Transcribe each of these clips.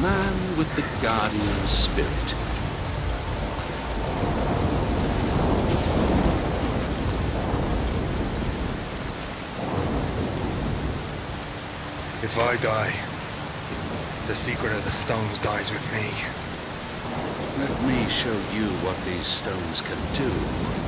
man with the guardian spirit. If I die, the secret of the stones dies with me. Let me show you what these stones can do.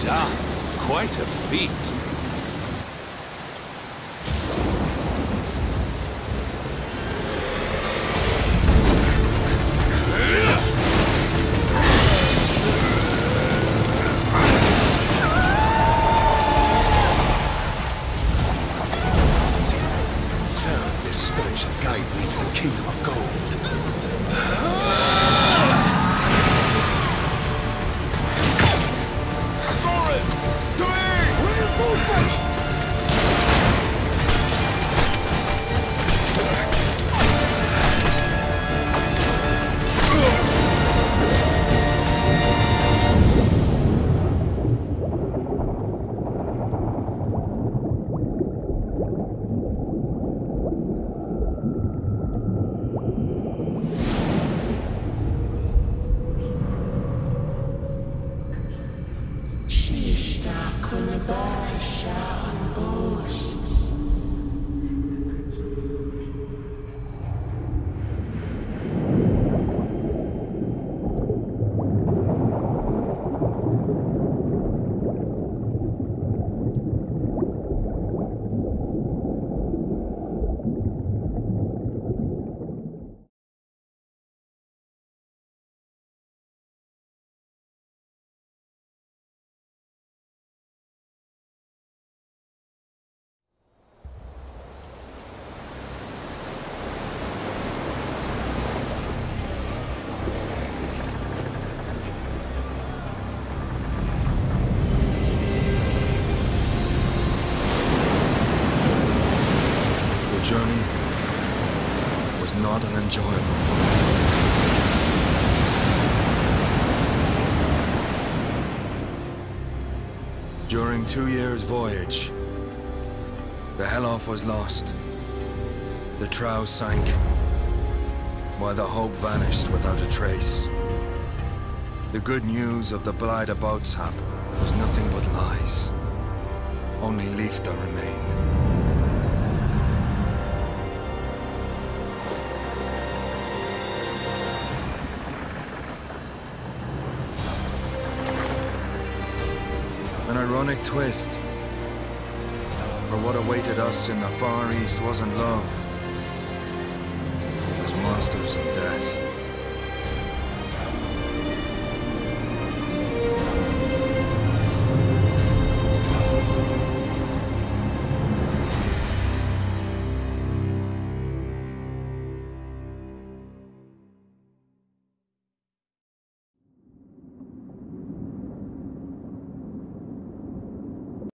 done. Quite a feat. So this spirit shall guide me to the kingdom of gold. The Two years' voyage, the Geloof was lost. The Trouw sank, while the hope vanished without a trace. The good news of the Blijde Boodschap was nothing but lies. Only Liefde remained. Ironic twist. For what awaited us in the Far East wasn't love. It was monsters and death.